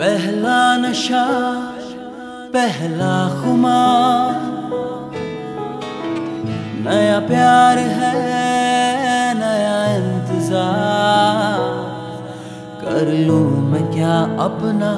पहला नशा पहला खुमार। नया प्यार है नया इंतज़ार। कर लूँ मैं क्या अपना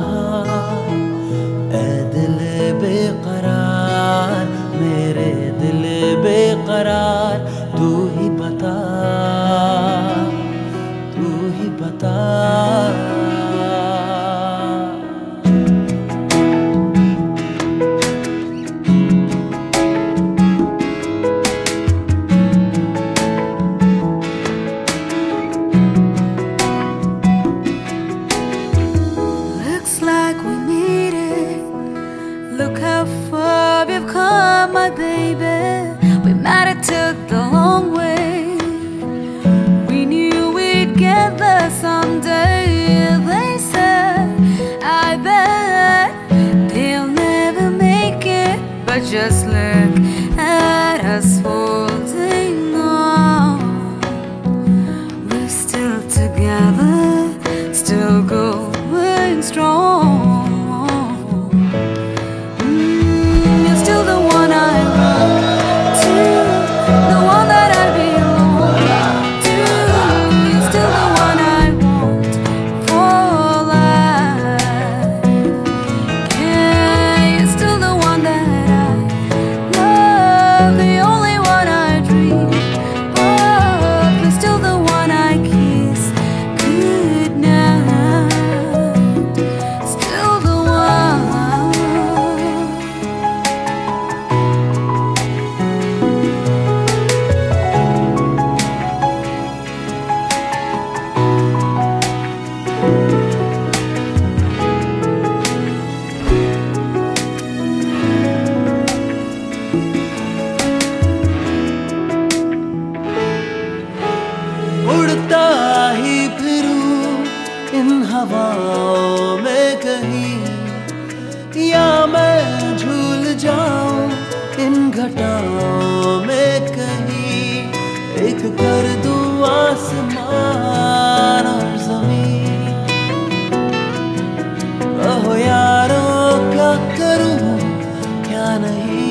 हवाओं में कहीं, या मैं झूल जाऊँ, इन घटाओं में कहीं, एक कर दूँ आसमान और ज़मीन। कहो यारों, क्या करूँ, क्या नहीं?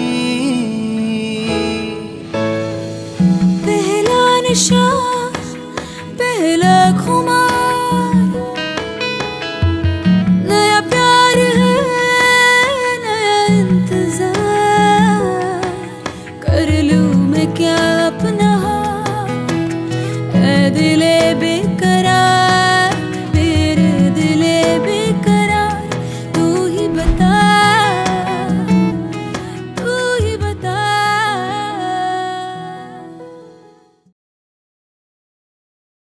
पहला निशान, पहला खुमा dile bir